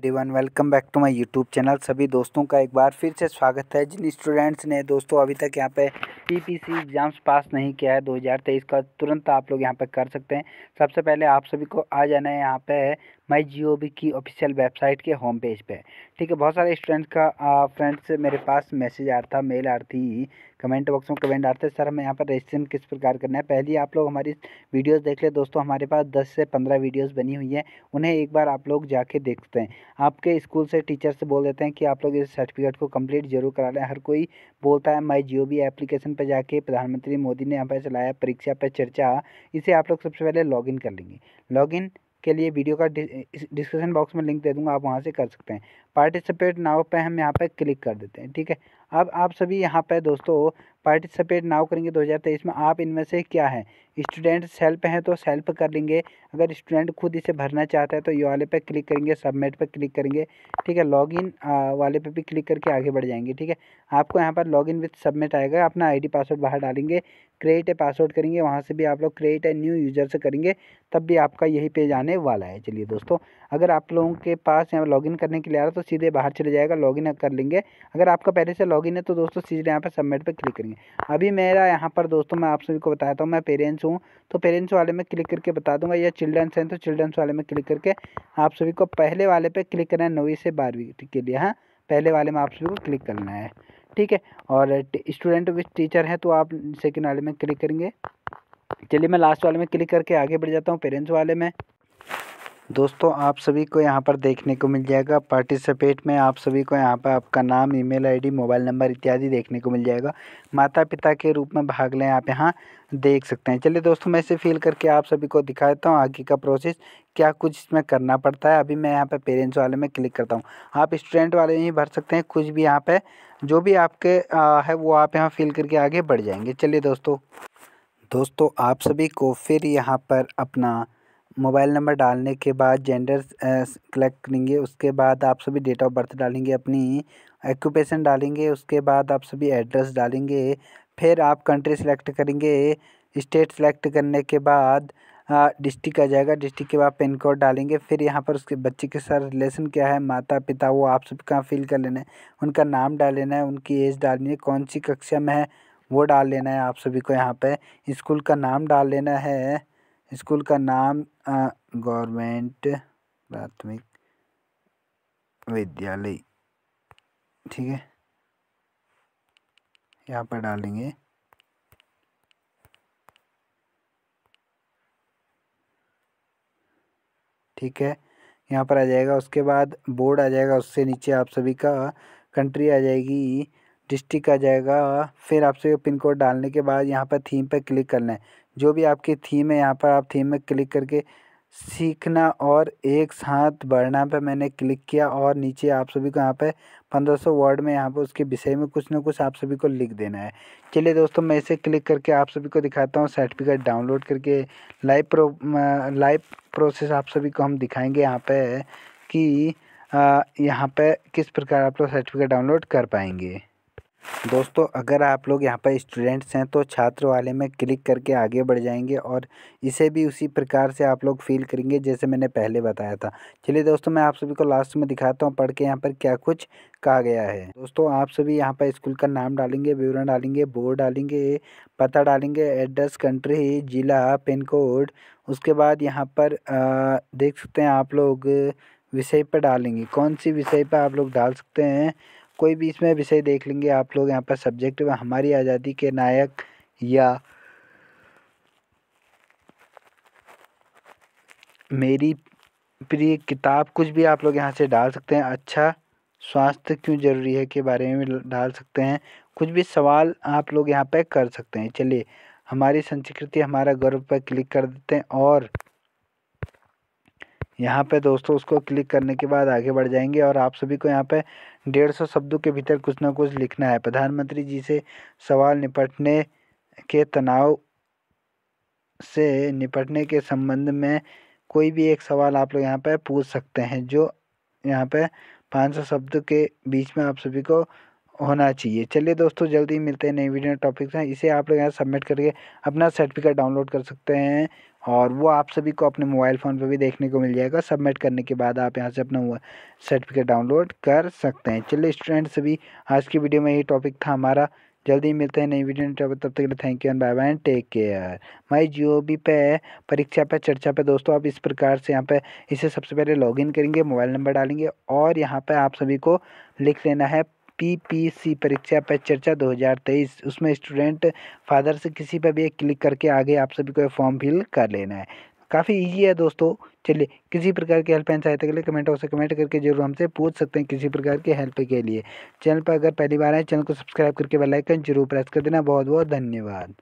Everyone welcome back to my YouTube channel सभी दोस्तों का एक बार फिर से स्वागत है। जिन स्टूडेंट्स ने दोस्तों अभी तक यहाँ पे टीपीसी एग्ज़ाम्स पास नहीं किया है 2023 का तुरंत आप लोग यहाँ पे कर सकते हैं। सबसे पहले आप सभी को आ जाना है यहाँ पे माई जी की ऑफिशियल वेबसाइट के होम पेज पे। ठीक है, बहुत सारे स्टूडेंट्स का फ्रेंड्स मेरे पास मैसेज आ रहा था मेल आ रही थी कमेंट बॉक्स में कमेंट आते सर, हमें यहाँ पर रजिस्ट्रेशन किस प्रकार करना है? पहले आप लोग हमारी वीडियोस देख ले, दोस्तों हमारे पास 10 से 15 वीडियोस बनी हुई हैं, उन्हें एक बार आप लोग जाके देखते हैं। आपके स्कूल से टीचर से बोल देते हैं कि आप लोग इस सर्टिफिकेट को कंप्लीट ज़रूर करा लें। हर कोई बोलता है माई जियो एप्लीकेशन पर जाके प्रधानमंत्री मोदी ने यहाँ पर चलाया, परीक्षा पर चर्चा, इसे आप लोग सबसे पहले लॉगिन कर लेंगे। लॉगिन के लिए वीडियो का डिस्क्रिप्शन बॉक्स में लिंक दे दूँगा, आप वहाँ से कर सकते हैं। पार्टिसिपेट नाव पे हम यहाँ पे क्लिक कर देते हैं, ठीक है? अब आप सभी यहाँ पे दोस्तों पार्टिसिपेट नाव करेंगे 2023 में, आप इनमें से क्या है? स्टूडेंट सेल्फ हैं तो सेल्फ कर लेंगे। अगर स्टूडेंट खुद इसे भरना चाहता है तो ये वाले पे क्लिक करेंगे, सबमिट पे क्लिक करेंगे, ठीक है? लॉगिन वाले पे भी क्लिक करके आगे बढ़ जाएँगे, ठीक है? आपको यहाँ पर लॉगिन विथ सबमिट आएगा, अपना आईडी पासवर्ड बाहर डालेंगे, क्रिएट ए पासवर्ड करेंगे, वहाँ से भी आप लोग क्रिएट ए न्यू यूज़र से करेंगे, तब भी आपका यही पेज आने वाला है। चलिए दोस्तों अगर आप लोगों के पास यहाँ लॉगिन करने के लिए आ रहा है तो सीधे बाहर चले जाएगा लॉगिन कर लेंगे। अगर आपका पहले से लॉगिन है तो दोस्तों सीधे यहाँ पर सबमिट पर क्लिक करेंगे। अभी मेरा यहाँ पर दोस्तों मैं आप सभी को बताता हूँ मैं पेरेंट्स हूँ तो पेरेंट्स वाले में क्लिक करके बता दूँगा, या चिल्ड्रंस हैं तो चिल्ड्रंस वाले में क्लिक करके आप सभी को पहले वाले पर क्लिक करना है, नौवीं से बारहवीं के लिए हाँ? पहले वाले में आप सभी को क्लिक करना है, ठीक है? और स्टूडेंट विथ टीचर है तो आप सेकेंड वाले में क्लिक करेंगे। चलिए मैं लास्ट वाले में क्लिक करके आगे बढ़ जाता हूँ पेरेंट्स वाले में। दोस्तों, आप सभी को यहाँ पर देखने को मिल जाएगा। पार्टिसिपेट में आप सभी को यहाँ पर आपका नाम ईमेल आईडी मोबाइल नंबर इत्यादि देखने को मिल जाएगा। माता पिता के रूप में भाग लें आप यहाँ, देख सकते हैं। चलिए दोस्तों, मैं इसे फिल करके आप सभी को दिखा देता हूँ आगे का प्रोसेस क्या कुछ इसमें करना पड़ता है। अभी मैं यहाँ पर पेरेंट्स वाले में क्लिक करता हूँ। आप स्टूडेंट वाले ही भर सकते हैं, कुछ भी यहाँ पर जो भी आपके है, वो आप यहाँ फिल करके आगे बढ़ जाएँगे। चलिए दोस्तों दोस्तों, आप सभी को फिर यहाँ पर अपना मोबाइल नंबर डालने के बाद जेंडर सेलेक्ट करेंगे, उसके बाद आप सभी डेट ऑफ़ बर्थ डालेंगे, अपनी एक्यूपेशन डालेंगे, उसके बाद आप सभी एड्रेस डालेंगे, फिर आप कंट्री सेलेक्ट करेंगे स्टेट सेलेक्ट करने के बाद डिस्ट्रिक्ट आ जाएगा डिस्ट्रिक्ट के बाद पिन कोड डालेंगे, फिर यहाँ पर उसके बच्चे के साथ रिलेशन क्या है माता पिता वो आप सब कहाँ फिल कर लेना है, उनका नाम डाल लेना है, उनकी एज डालनी है, कौन सी कक्षा में है, वो डाल लेना है आप सभी को यहाँ पे स्कूल का नाम डाल लेना है स्कूल का नाम गवर्नमेंट प्राथमिक विद्यालय। ठीक है? यहाँ पर डालेंगे ठीक है? यहाँ पर आ जाएगा, उसके बाद बोर्ड आ जाएगा, उससे नीचे आप सभी का कंट्री आ जाएगी, डिस्ट्रिक्ट आ जाएगा, फिर आपसे पिन कोड डालने के बाद यहाँ पर थीम पर क्लिक करना है। जो भी आपकी थीम है, यहाँ पर आप थीम में क्लिक करके सीखना और एक साथ बढ़ना पे मैंने क्लिक किया और नीचे आप सभी को यहाँ पे 1500 वर्ड में यहाँ पे उसके विषय में कुछ ना कुछ आप सभी को लिख देना है। चलिए दोस्तों, मैं इसे क्लिक करके आप सभी को दिखाता हूँ। सर्टिफिकेट डाउनलोड करके लाइव प्रो लाइव प्रोसेस आप सभी को हम दिखाएँगे यहाँ पे कि यहाँ पे किस प्रकार आप लोग सर्टिफिकेट डाउनलोड कर पाएँगे। दोस्तों अगर आप लोग यहाँ पर स्टूडेंट्स हैं तो छात्र वाले में क्लिक करके आगे बढ़ जाएँगे और इसे भी उसी प्रकार से आप लोग फील करेंगे जैसे मैंने पहले बताया था। चलिए दोस्तों मैं आप सभी को लास्ट में दिखाता हूँ पढ़ के यहाँ पर क्या कुछ कहा गया है। दोस्तों आप सभी यहाँ पर स्कूल का नाम डालेंगे विवरण डालेंगे बोर्ड डालेंगे पता डालेंगे एड्रेस कंट्री ज़िला पिन कोड उसके बाद यहाँ पर आ, देख सकते हैं आप लोग विषय पर डालेंगे। कौन सी विषय पर आप लोग डाल सकते हैं? कोई भी इसमें विषय देख लेंगे। आप लोग यहाँ पर सब्जेक्ट में हमारी आज़ादी के नायक या मेरी प्रिय किताब कुछ भी आप लोग यहाँ से डाल सकते हैं। अच्छा स्वास्थ्य क्यों ज़रूरी है के बारे में डाल सकते हैं। कुछ भी सवाल आप लोग यहाँ पे कर सकते हैं। चलिए, हमारी संस्कृति हमारा गर्व पर क्लिक कर देते हैं और यहाँ पे दोस्तों उसको क्लिक करने के बाद आगे बढ़ जाएँगे और आप सभी को यहाँ पे डेढ़ सौ शब्दों के भीतर कुछ ना कुछ लिखना है। प्रधानमंत्री जी से सवाल निपटने के तनाव से निपटने के संबंध में कोई भी एक सवाल आप लोग यहाँ पर पूछ सकते हैं, जो यहाँ पर पाँच सौ शब्द के बीच में आप सभी को होना चाहिए। चलिए दोस्तों, जल्दी मिलते हैं नई वीडियो टॉपिक से इसे आप लोग यहाँ सबमिट करके अपना सर्टिफिकेट डाउनलोड कर सकते हैं और वो आप सभी को अपने मोबाइल फ़ोन पर भी देखने को मिल जाएगा। सबमिट करने के बाद आप यहाँ से अपना सर्टिफिकेट डाउनलोड कर सकते हैं। चलिए स्टूडेंट सभी आज की वीडियो में यही टॉपिक था हमारा। जल्दी मिलते हैं नई वीडियो में। तब तक thank you and bye bye take care. My जियो बी पे परीक्षा पे चर्चा पे दोस्तों, आप इस प्रकार से यहाँ पे इसे सबसे पहले लॉगिन करेंगे, मोबाइल नंबर डालेंगे और यहाँ पे आप सभी को लिख लेना है पीपीसी परीक्षा पर चर्चा 2023 उसमें स्टूडेंट फादर से किसी पर भी एक क्लिक करके आगे आप सभी को फॉर्म फिल कर लेना है। काफ़ी इजी है दोस्तों। चलिए, किसी प्रकार की हेल्प एंड सहायता के लिए कमेंट हो से कमेंट करके ज़रूर हमसे पूछ सकते हैं किसी प्रकार की हेल्प के लिए। चैनल पर अगर पहली बार आए, चैनल को सब्सक्राइब करके बेल आइकन ज़रूर प्रेस कर देना। बहुत बहुत धन्यवाद।